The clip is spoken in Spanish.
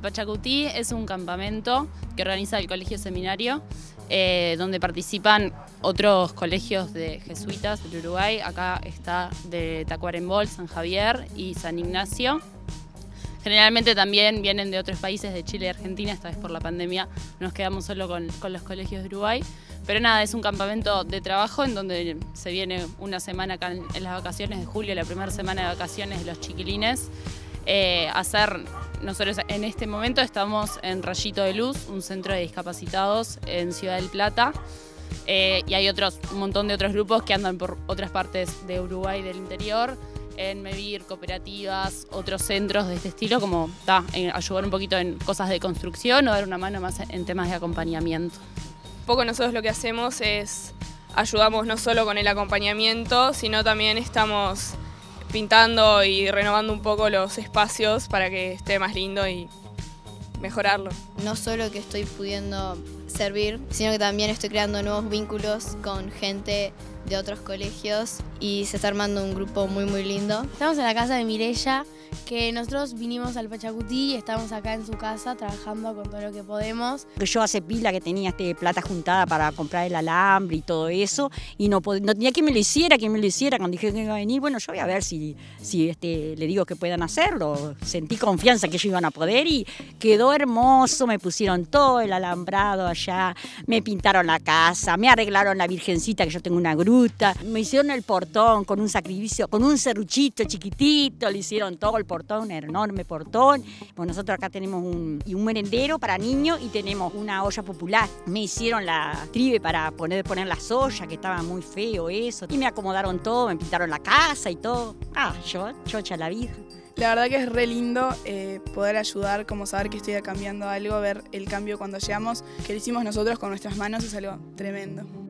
Pachacutí es un campamento que organiza el Colegio Seminario, eh, donde participan otros colegios de jesuitas del Uruguay. Acá está de Tacuarembol, San Javier y San Ignacio. Generalmente también vienen de otros países, de Chile y Argentina, esta vez por la pandemia nos quedamos solo con, los colegios de Uruguay. Pero nada, es un campamento de trabajo en donde se viene una semana acá en, las vacaciones de julio, la primera semana de vacaciones de los chiquilines, eh, hacer nosotros en este momento estamos en Rayito de Luz, un centro de discapacitados en Ciudad del Plata. Eh, y hay otros, un montón de otros grupos que andan por otras partes de Uruguay del interior, en Mevir, cooperativas, otros centros de este estilo, como ayudar un poquito en cosas de construcción o dar una mano más en temas de acompañamiento. Un poco nosotros lo que hacemos es ayudamos no solo con el acompañamiento, sino también estamos pintando y renovando un poco los espacios para que esté más lindo y mejorarlo. No solo que estoy pudiendo servir, sino que también estoy creando nuevos vínculos con gente de otros colegios y se está armando un grupo muy muy lindo. Estamos en la casa de Mirella, que nosotros vinimos al Pachacutí y estamos acá en su casa trabajando con todo lo que podemos. Yo hace pila que tenía este plata juntada para comprar el alambre y todo eso y no, tenía quien me lo hiciera, quien me lo hiciera. Cuando dije que iba a venir, bueno, yo voy a ver si, si este, le digo que puedan hacerlo. Sentí confianza que ellos iban a poder y quedó hermoso, me pusieron todo el alambrado allá, me pintaron la casa, me arreglaron la virgencita que yo tengo una gruta me hicieron el portón con un sacrificio, con un serruchito chiquitito, le hicieron todo el portón, enorme portón. Pues nosotros acá tenemos un, un merendero para niños y tenemos una olla popular. Me hicieron la tribe para poner, poner las ollas, que estaba muy feo eso. Y me acomodaron todo, me pintaron la casa y todo. Ah, yo, chocha la vida. La verdad que es re lindo eh, poder ayudar, como saber que estoy cambiando algo, ver el cambio cuando llegamos, que lo hicimos nosotros con nuestras manos, es algo tremendo.